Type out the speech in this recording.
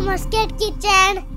Must Musket Kitchen.